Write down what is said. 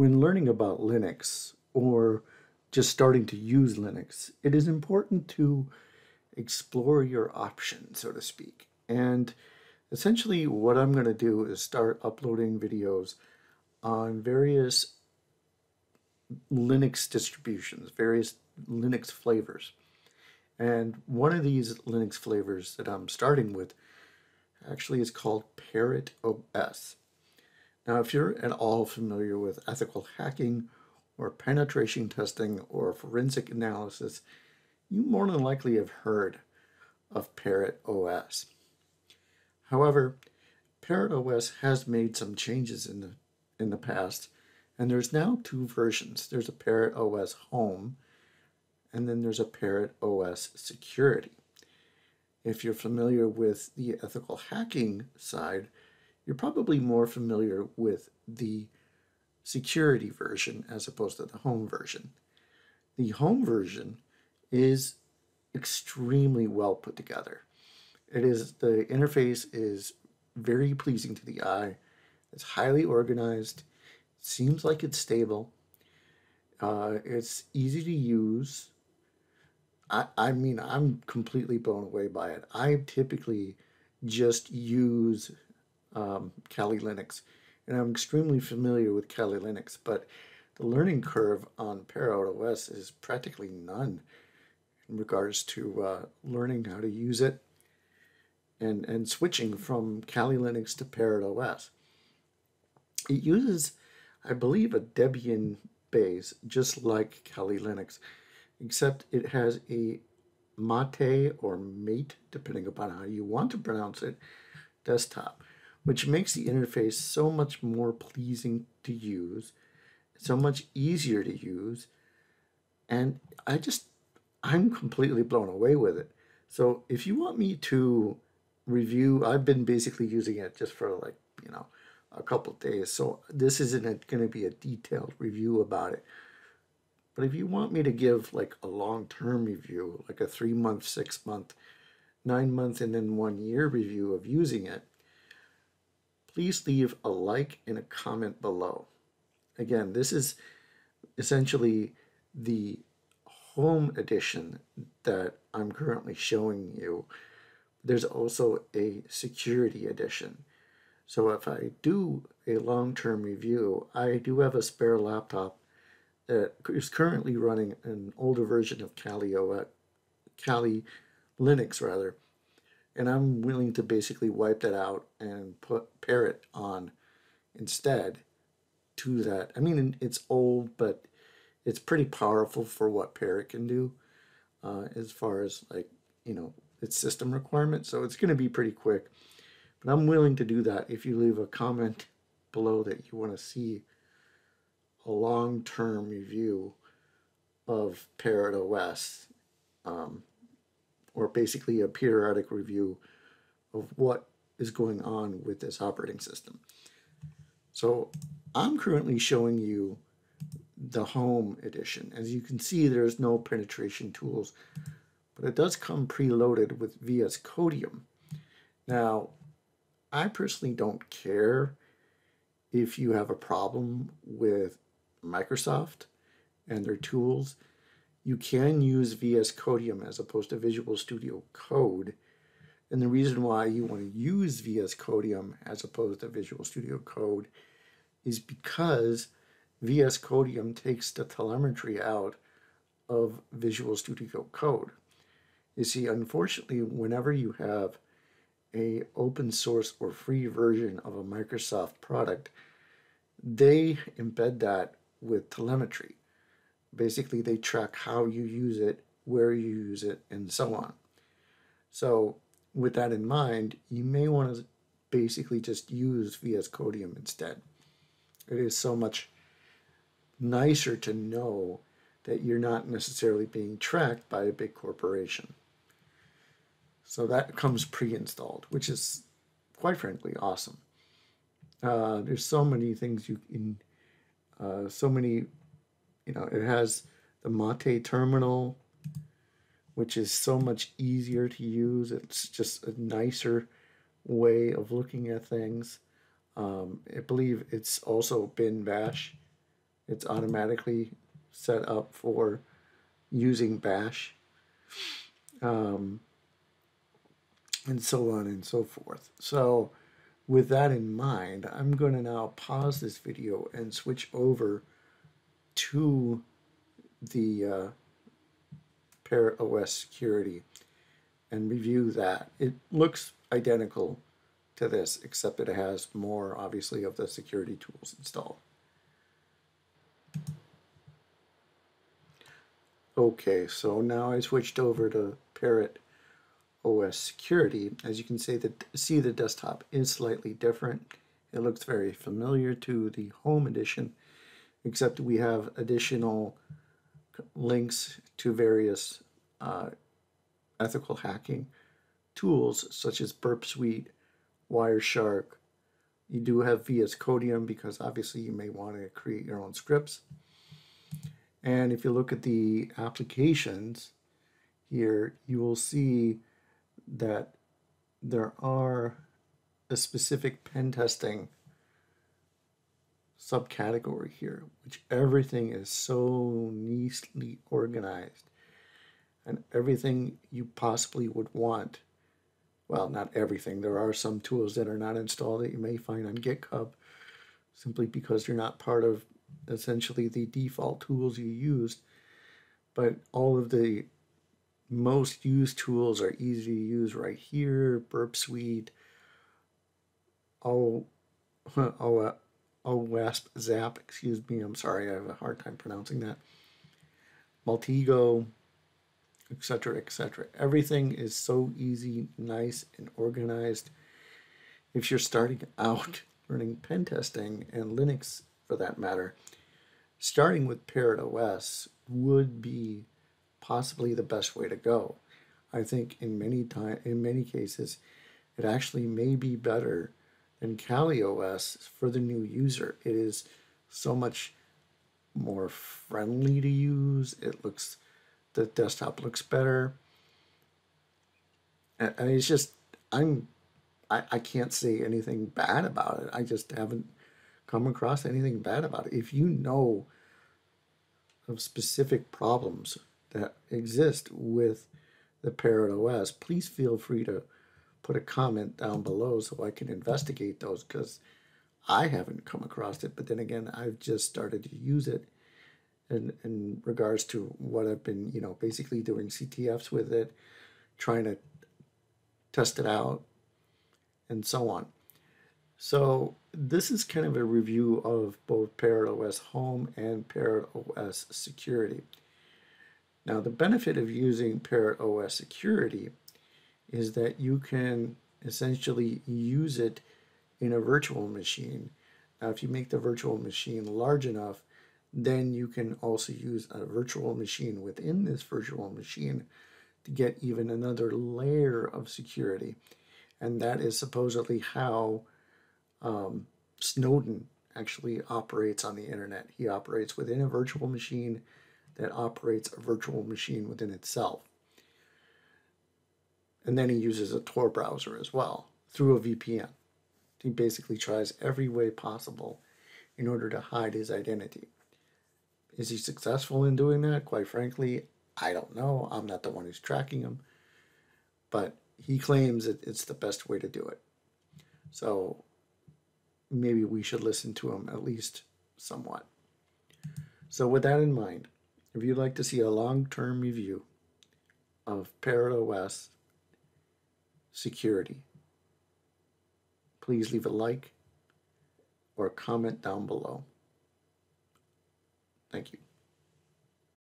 When learning about Linux or just starting to use Linux, it is important to explore your options, so to speak. And essentially, what I'm going to do is start uploading videos on various Linux distributions, various Linux flavors. And one of these Linux flavors that I'm starting with actually is called Parrot OS. Now, if you're at all familiar with ethical hacking or penetration testing or forensic analysis, you more than likely have heard of Parrot OS. However, Parrot OS has made some changes in the in the past, and there's now two versions. There's a Parrot OS Home, and then there's a Parrot OS Security. If you're familiar with the ethical hacking side, you're probably more familiar with the security version as opposed to the home version. The home version is extremely well put together. It is the interface is very pleasing to the eye. It's highly organized. Seems like it's stable. Uh, it's easy to use. I, I mean, I'm completely blown away by it. I typically just use um, Kali Linux, and I'm extremely familiar with Kali Linux, but the learning curve on Parrot OS is practically none in regards to uh, learning how to use it and, and switching from Kali Linux to Parrot OS. It uses, I believe, a Debian base, just like Kali Linux, except it has a Mate or Mate, depending upon how you want to pronounce it, desktop which makes the interface so much more pleasing to use, so much easier to use, and I just, I'm completely blown away with it. So if you want me to review, I've been basically using it just for like, you know, a couple days. So this isn't going to be a detailed review about it. But if you want me to give like a long-term review, like a three month, six month, nine month, and then one year review of using it, please leave a like and a comment below. Again, this is essentially the home edition that I'm currently showing you. There's also a security edition. So if I do a long-term review, I do have a spare laptop that is currently running an older version of Kali, Kali Linux rather, and I'm willing to basically wipe that out and put Parrot on instead to that. I mean, it's old, but it's pretty powerful for what Parrot can do uh, as far as like, you know, its system requirements. So it's going to be pretty quick. But I'm willing to do that if you leave a comment below that you want to see a long-term review of Parrot OS. Um, or basically a periodic review of what is going on with this operating system. So I'm currently showing you the home edition. As you can see, there's no penetration tools, but it does come preloaded with VS Codium. Now, I personally don't care if you have a problem with Microsoft and their tools you can use VS Codium as opposed to Visual Studio Code. And the reason why you want to use VS Codium as opposed to Visual Studio Code is because VS Codium takes the telemetry out of Visual Studio Code. You see, unfortunately, whenever you have a open source or free version of a Microsoft product, they embed that with telemetry. Basically, they track how you use it, where you use it, and so on. So with that in mind, you may want to basically just use VS Codium instead. It is so much nicer to know that you're not necessarily being tracked by a big corporation. So that comes pre-installed, which is quite frankly awesome. Uh, there's so many things you can, uh, so many you know, it has the Mate terminal, which is so much easier to use. It's just a nicer way of looking at things. Um, I believe it's also bin bash It's automatically set up for using bash um, and so on and so forth. So with that in mind, I'm going to now pause this video and switch over to the uh, Parrot OS security and review that. It looks identical to this, except it has more, obviously, of the security tools installed. Okay, so now I switched over to Parrot OS Security. As you can see, the, see the desktop is slightly different. It looks very familiar to the Home Edition, except we have additional links to various uh, ethical hacking tools such as Burp Suite, Wireshark. You do have VS Codium because obviously you may want to create your own scripts. And if you look at the applications here, you will see that there are a specific pen testing subcategory here, which everything is so neatly organized and everything you possibly would want. Well, not everything. There are some tools that are not installed that you may find on GitHub simply because you're not part of essentially the default tools you use, but all of the most used tools are easy to use right here. Burp Suite, oh, oh, oh, Wasp Zap, excuse me, I'm sorry, I have a hard time pronouncing that. Maltego, etc., etc. Everything is so easy, nice, and organized. If you're starting out learning pen testing and Linux for that matter, starting with Parrot OS would be possibly the best way to go. I think in many time in many cases, it actually may be better than Kali OS for the new user. It is so much more friendly to use. It looks the desktop looks better. And it's just I'm I, I can't say anything bad about it. I just haven't come across anything bad about it. If you know of specific problems that exist with the Parrot OS, please feel free to put a comment down below so I can investigate those because I haven't come across it. But then again, I've just started to use it in, in regards to what I've been, you know, basically doing CTFs with it, trying to test it out, and so on. So this is kind of a review of both Parrot OS Home and Parrot OS Security. Now the benefit of using Parrot OS Security is that you can essentially use it in a virtual machine. Now if you make the virtual machine large enough, then you can also use a virtual machine within this virtual machine to get even another layer of security. And that is supposedly how um, Snowden actually operates on the internet. He operates within a virtual machine that operates a virtual machine within itself. And then he uses a Tor browser as well through a VPN. He basically tries every way possible in order to hide his identity. Is he successful in doing that? Quite frankly, I don't know. I'm not the one who's tracking him. But he claims that it's the best way to do it. So maybe we should listen to him at least somewhat. So with that in mind, if you'd like to see a long-term review of Parrot OS security, please leave a like or a comment down below. Thank you.